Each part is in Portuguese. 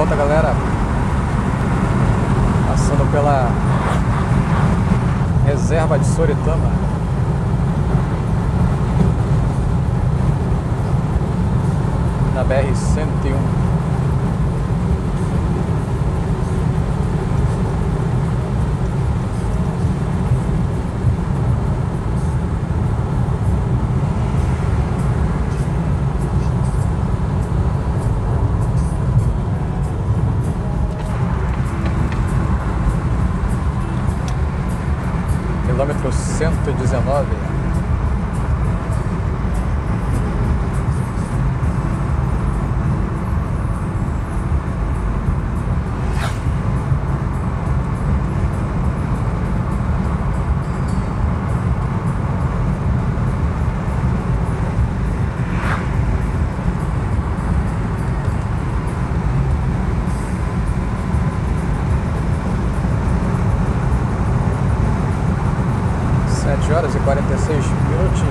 volta, galera. Passando pela reserva de Soritama. Na BR-101. Quilômetro cento 7 horas e 46 minutos.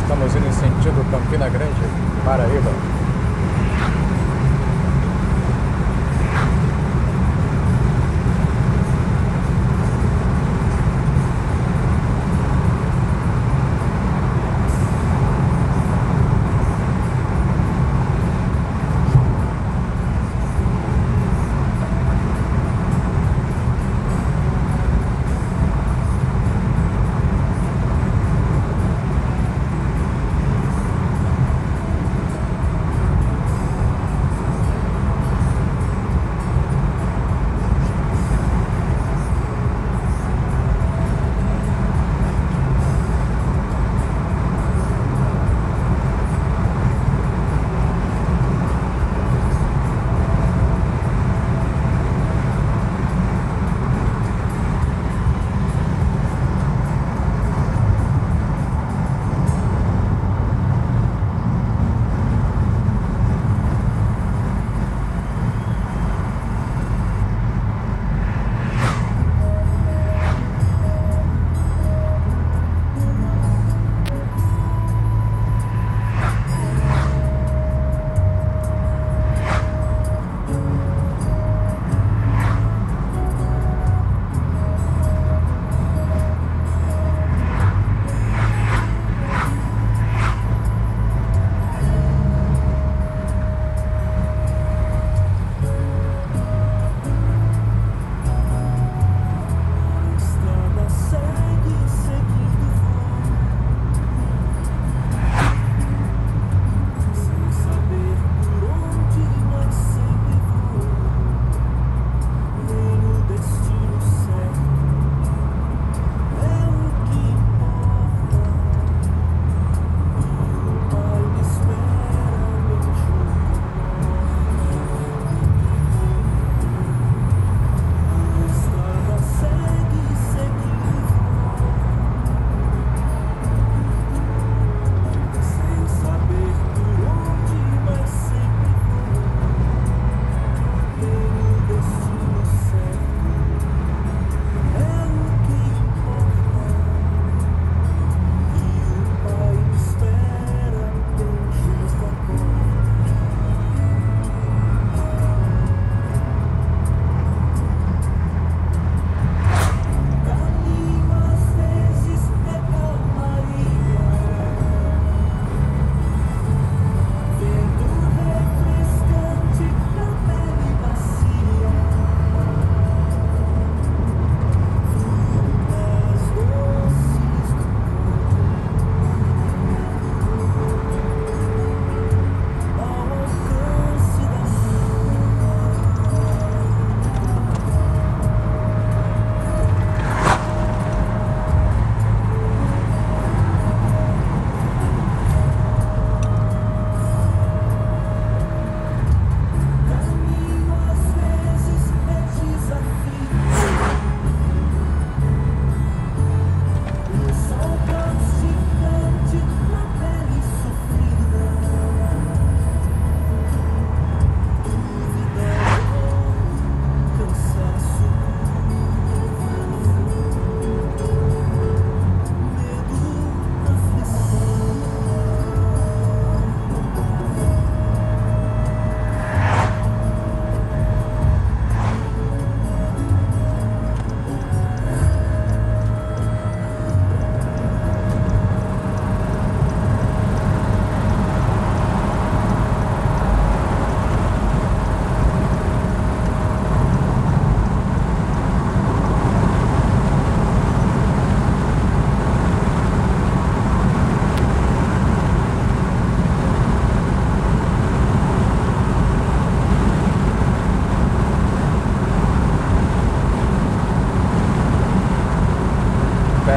Estamos indo em sentido Campina Grande, Paraíba.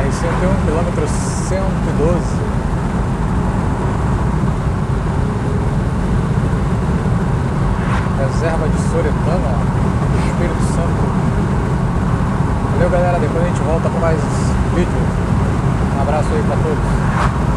E dezenove. 101 quilômetro 112. Reserva de Soretama, Espírito Santo. Valeu galera, depois a gente volta com mais vídeos. Um abraço aí pra todos.